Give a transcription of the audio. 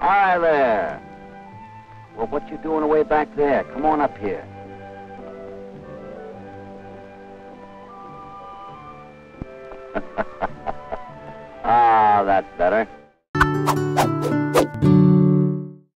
Hi there. Well, what you doing away back there? Come on up here. ah, that's better.